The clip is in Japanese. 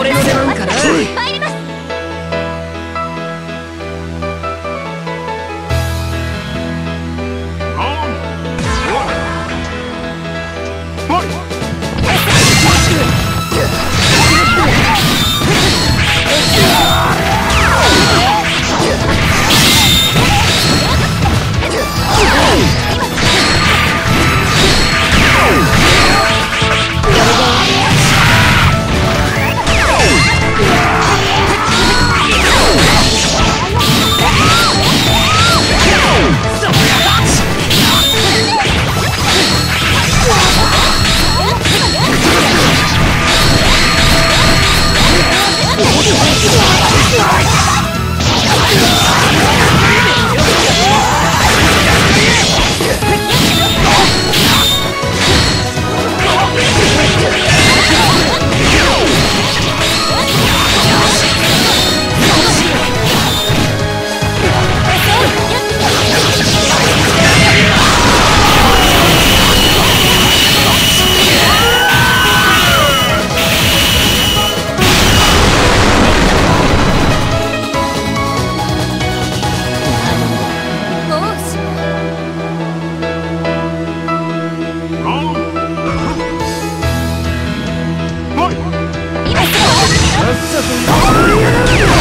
俺の出番かな Oh,